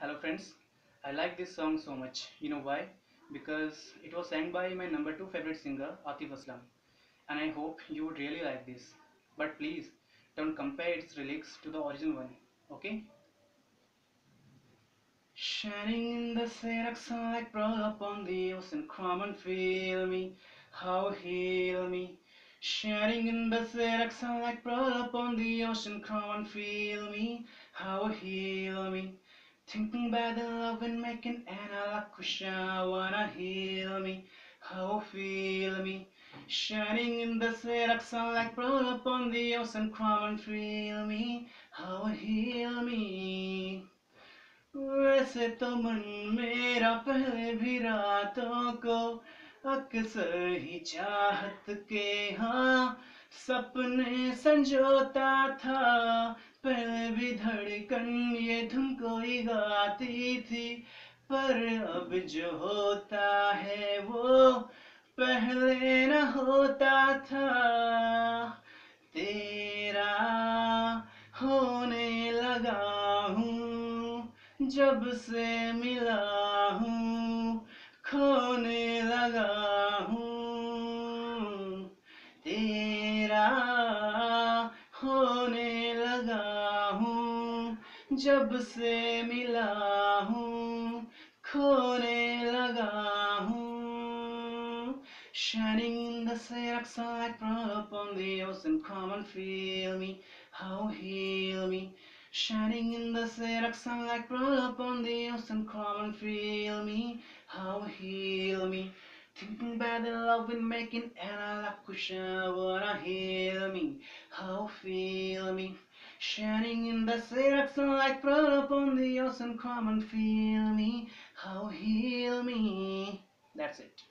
Hello friends, I like this song so much. You know why? Because it was sang by my number two favorite singer Atif Aslam and I hope you would really like this. But please don't compare its lyrics to the original one, okay? Shining in the setting sun like brought up on the ocean, come and feel me, how heal me. Shining in the setting sun like brought up on the ocean, come and feel me, how heal me. Thinking about the love and making an alakusha wanna heal me, how feel me. Shining in the setting sun like brought up on the ocean, come and feel me, how heal me. वैसे तो मन मेरा पहले भी रातों को अक्सर ही चाहत के हाँ सपने संजोता था पहले भी धड़कन ये धुन कोई गाती थी। पर अब जो होता है वो पहले न होता था। तेरा होने लगा हूँ, जब से मिला हूँ, खोने लगा लगा हूँ जब से मिला हूँ खोने लगा हूँ Shining in the setting sunlight brought up on the ocean come and feel me how heal me Shining in the setting sunlight brought up on the ocean come and feel me how heal me Thinking about the love and making and I like kusha wanna heal how feel me Shining in the setting sunlight brought up on the ocean come and feel me. How heal me. That's it